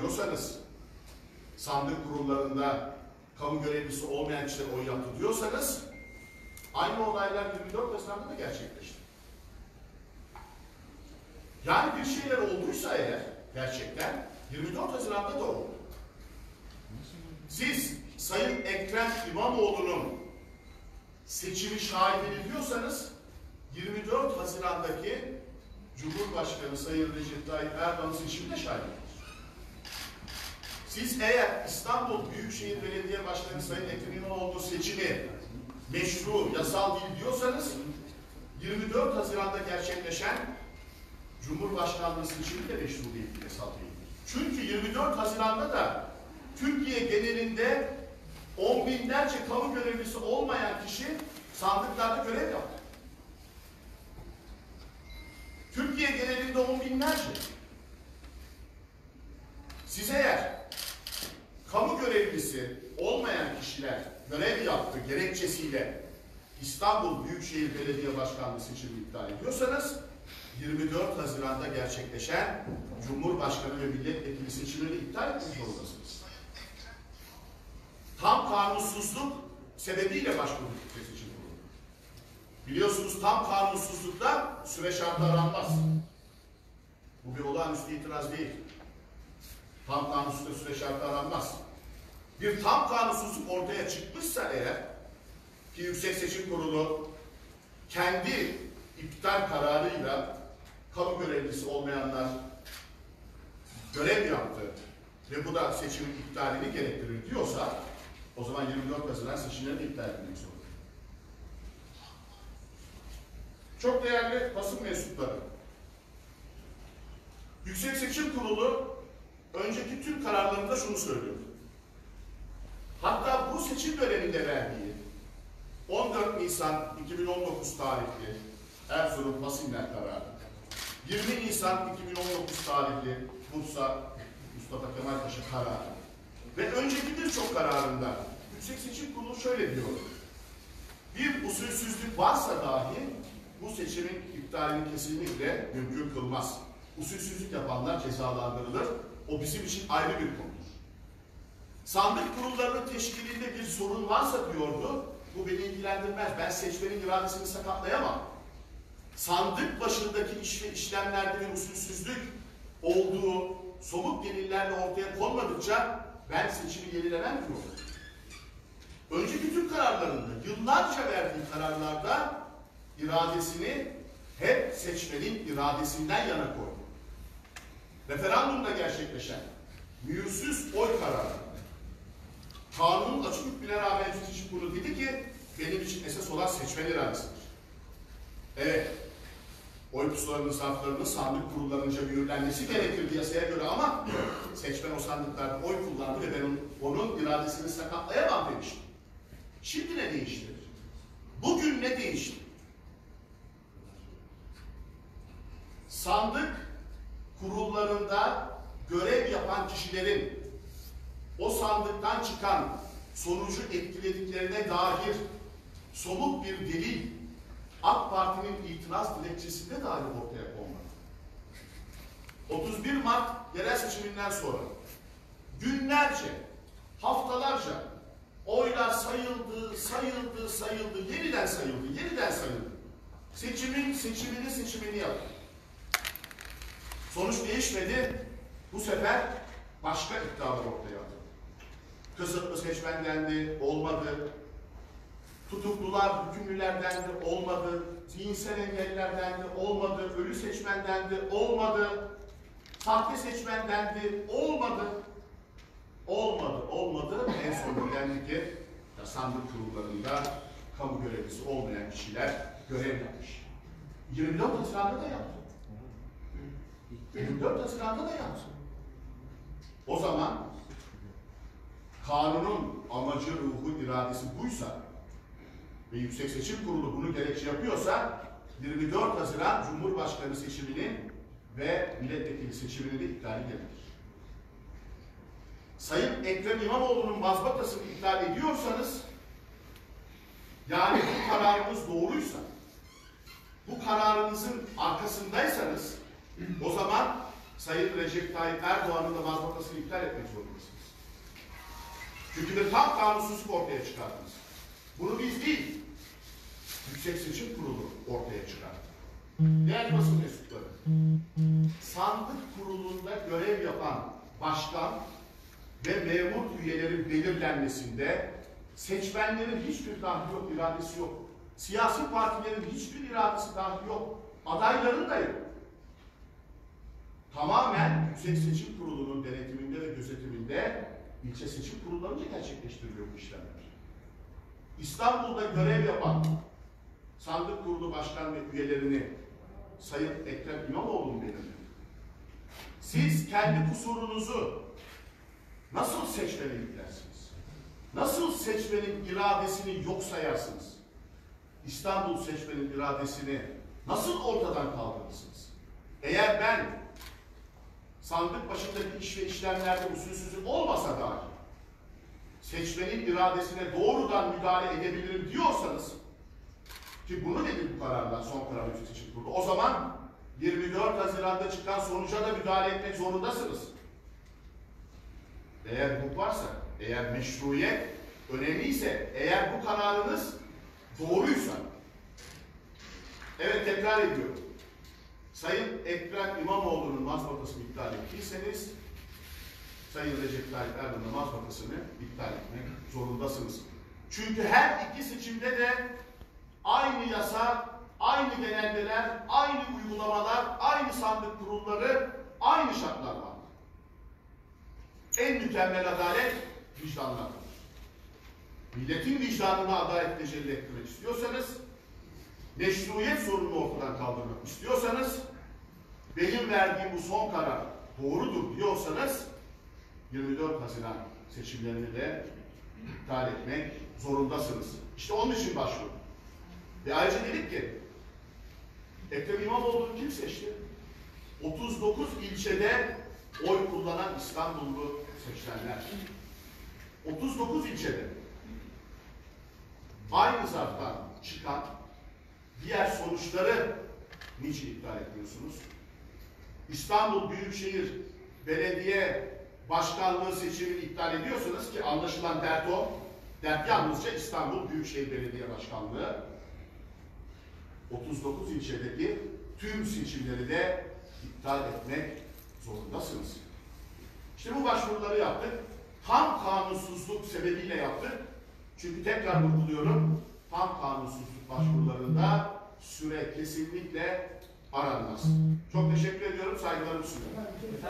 diyorsanız, sandık kurullarında kamu görevlisi olmayan kişiler oy yaptı diyorsanız, aynı olaylar 24 Haziran'da da gerçekleşti. Yani bir şeyler olduysa eğer gerçekten 24 Haziran'da da oldu. Siz Sayın Ekrem İmamoğlu'nun seçimi şahit ediyorsanız 24 Haziran'daki Cumhurbaşkanı Sayın Recep Tayyip Erdoğan seçiminde şahit. Siz eğer İstanbul Büyükşehir Belediye Başkanı Sayın Ekrem İmamoğlu seçimi meşru, yasal değil diyorsanız 24 Haziran'da gerçekleşen Cumhurbaşkanlığı seçimi de meşru değil, yasal değil. Çünkü 24 Haziran'da da Türkiye genelinde on binlerce kamu görevlisi olmayan kişi sandıklarda görev yaptı. Türkiye genelinde on binlerce. Siz eğer kamu görevlisi olmayan kişiler görev yaptı gerekçesiyle İstanbul Büyükşehir Belediye Başkanlığı seçimi iptal ediyorsanız 24 Haziran'da gerçekleşen Cumhurbaşkanı ve milletvekili seçimini iptal etmek zorundasınız. Tam kanunsuzluk sebebiyle başvurduk seçim kurulu. Biliyorsunuz tam kanunsuzlukta süre şartı aranmaz. Bu bir olağanüstü itiraz değil. Tam kanunsuzlukta süre şartı aranmaz. Bir tam kanunsuzluk ortaya çıkmışsa eğer ki Yüksek Seçim Kurulu kendi iptal kararıyla kamu görevlisi olmayanlar görev yaptı ve bu da seçimin iptalini gerektirir diyorsa o zaman 24 Haziran seçimlerini iptal etmek zorunda. Çok değerli basın mensupları. Yüksek Seçim Kurulu önceki tüm kararlarında şunu söylüyor. Hatta bu seçim döneminde verdiği 14 Nisan 2019 tarihli Erzurum Pasinler kararı, 20 Nisan 2019 tarihli Bursa Mustafa Kemal Paşa kararı ve önceki birçok kararında Yüksek Seçim Kurulu şöyle diyor. Bir usulsüzlük varsa dahi bu seçimin iptalini kesinlikle mümkün kılmaz. Usulsüzlük yapanlar cezalandırılır. O bizim için ayrı bir konudur. Sandık kurullarının teşkilinde bir sorun varsa diyordu, bu beni ilgilendirmez. Ben seçmenin iradesini sakatlayamam. Sandık başındaki iş ve işlemlerde bir usulsüzlük olduğu somut delillerle ortaya konmadıkça ben seçimi yenilemem diyor. Önceki tüm kararlarında, yıllarca verdiği kararlarda iradesini hep seçmenin iradesinden yana koydu. Referandumda gerçekleşen mühürsüz oy kararı kanunun açık hükmüne rağmen seçim kurulu dedi ki benim için esas olan seçmen iradesidir. Evet, oy pusularının saflarının sandık kurullarınca mühürlenmesi gerekirdi yasaya göre ama seçmen o sandıklarda oy kullandı ve ben onun, onun iradesini sakatlayamam demiştim. Şimdi ne değişti? Bugün ne değişti? Sandık kurullarında görev yapan kişilerin o sandıktan çıkan sonucu etkilediklerine dair somut bir delil AK Parti'nin itiraz dilekçesinde dahi ortaya konmadı. 31 Mart yerel seçiminden sonra günlerce, haftalarca oylar sayıldı, sayıldı, sayıldı, yeniden sayıldı, yeniden sayıldı. Seçimin seçimini seçimini yaptı. Sonuç değişmedi. Bu sefer başka iddialar ortaya atıldı. Kısıtlı seçmen dendi, olmadı. Tutuklular, hükümlüler dendi, olmadı. Zihinsel engelliler dendi, olmadı. Ölü seçmen dendi, olmadı. Sahte seçmen dendi, olmadı. Olmadı, olmadı. En sonunda dendi ki ya sandık kurullarında kamu görevlisi olmayan kişiler görev yapmış. 24 Haziran'da da yaptı. 24 Haziran'da da yaptı. O zaman kanunun amacı, ruhu, iradesi buysa ve Yüksek Seçim Kurulu bunu gerekçe yapıyorsa 24 Haziran Cumhurbaşkanı seçiminin ve milletvekili seçiminin de iptali gerekir. Sayın Ekrem İmamoğlu'nun mazbatasını iptal ediyorsanız yani bu kararınız doğruysa bu kararınızın arkasındaysanız o zaman Sayın Recep Tayyip Erdoğan'ın da mazbatasını iptal etmek zorundasınız. Çünkü bir tam kanunsuzluk ortaya çıkardınız. Bunu biz değil, Yüksek Seçim Kurulu ortaya çıkardı. Değerli basın mensupları, sandık kurulunda görev yapan başkan ve memur üyelerin belirlenmesinde seçmenlerin hiçbir dahli yok, iradesi yok. Siyasi partilerin hiçbir iradesi dahli yok. Adayların da yok. Tamamen Yüksek Seçim Kurulu'nun denetiminde ve gözetiminde ilçe seçim kurullarınca gerçekleştiriliyor bu işlemler. İstanbul'da görev yapan sandık kurulu başkan ve üyelerini Sayın Ekrem İmamoğlu'nun belirledi. Siz kendi kusurunuzu nasıl seçmene yüklersiniz? Nasıl seçmenin iradesini yok sayarsınız? İstanbul seçmenin iradesini nasıl ortadan kaldırırsınız? Eğer ben sandık başındaki iş ve işlemlerde usulsüzlük olmasa dahi seçmenin iradesine doğrudan müdahale edebilirim diyorsanız ki bunu dedi bu kararla son karar Seçim Kurulu. O zaman 24 Haziran'da çıkan sonuca da müdahale etmek zorundasınız. Eğer hukuk varsa, eğer meşruiyet önemliyse, eğer bu kararınız doğruysa, evet tekrar ediyorum. Sayın Ekrem İmamoğlu'nun mazbatasını iptal ettiyseniz, Sayın Recep Tayyip Erdoğan'ın mazbatasını iptal etmek zorundasınız. Çünkü her iki seçimde de aynı yasa, aynı genelgeler, aynı uygulamalar, aynı sandık kurulları, aynı şartlar var. En mükemmel adalet vicdanlardır. Milletin vicdanına adalet tecelli ettirmek istiyorsanız, meşruiyet sorununu ortadan kaldırmak istiyorsanız, benim verdiğim bu son karar doğrudur diyorsanız, 24 Haziran seçimlerini de iptal etmek zorundasınız. İşte onun için başvurdum. Ve ayrıca dedik ki, Ekrem İmamoğlu'nu kim seçti? 39 ilçede oy kullanan İstanbullu seçmenler. 39 ilçede aynı zarftan çıkan diğer sonuçları niçin iptal etmiyorsunuz? İstanbul Büyükşehir Belediye Başkanlığı seçimini iptal ediyorsanız ki anlaşılan dert o. Dert yalnızca İstanbul Büyükşehir Belediye Başkanlığı. 39 ilçedeki tüm seçimleri de iptal etmek zorundasınız. İşte bu başvuruları yaptık. Tam kanunsuzluk sebebiyle yaptık. Çünkü tekrar vurguluyorum, tam kanunsuzluk başvurularında süre kesinlikle aranmaz. Çok teşekkür ediyorum, saygılarımı sunuyorum.